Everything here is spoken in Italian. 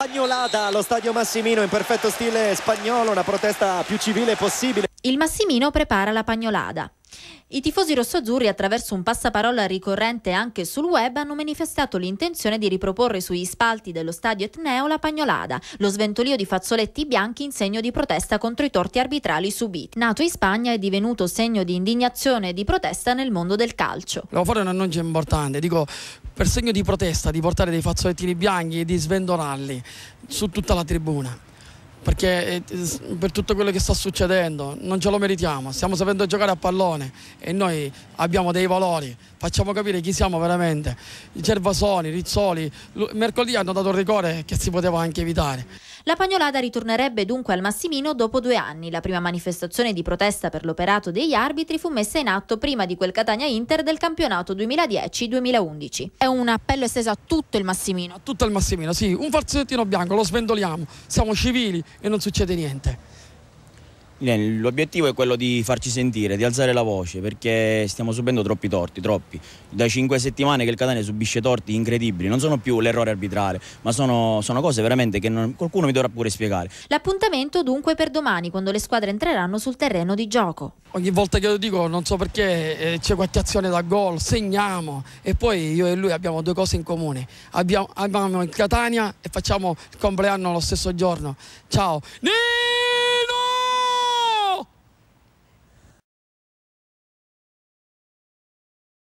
Spagnolata allo stadio Massimino in perfetto stile spagnolo, una protesta più civile possibile. Il Massimino prepara la pagnolada. I tifosi rossoazzurri, attraverso un passaparola ricorrente anche sul web, hanno manifestato l'intenzione di riproporre sugli spalti dello stadio Etneo la pagnolada, lo sventolio di fazzoletti bianchi in segno di protesta contro i torti arbitrali subiti. Nato in Spagna è divenuto segno di indignazione e di protesta nel mondo del calcio. Devo fare un annuncio importante, dico per segno di protesta di portare dei fazzolettini bianchi e di svendolarli su tutta la tribuna perché eh, per tutto quello che sta succedendo non ce lo meritiamo, stiamo sapendo giocare a pallone e noi abbiamo dei valori, facciamo capire chi siamo veramente, i Cervasoni, Rizzoli, mercoledì hanno dato un rigore che si poteva anche evitare. La Pagnolada ritornerebbe dunque al Massimino dopo due anni. La prima manifestazione di protesta per l'operato degli arbitri fu messa in atto prima di quel Catania-Inter del campionato 2010-2011. È un appello esteso a tutto il Massimino. A tutto il Massimino, sì. Un fazzolettino bianco, lo svendoliamo. Siamo civili e non succede niente. L'obiettivo è quello di farci sentire, di alzare la voce, perché stiamo subendo troppi torti, troppi. Da cinque settimane che il Catania subisce torti incredibili, non sono più l'errore arbitrale, ma sono, sono cose veramente che non, qualcuno mi dovrà pure spiegare. L'appuntamento dunque per domani, quando le squadre entreranno sul terreno di gioco. Ogni volta che lo dico non so perché eh, c'è qualche azione da gol, segniamo e poi io e lui abbiamo due cose in comune. Abbiamo, abbiamo il Catania e facciamo il compleanno lo stesso giorno. Ciao! Nee!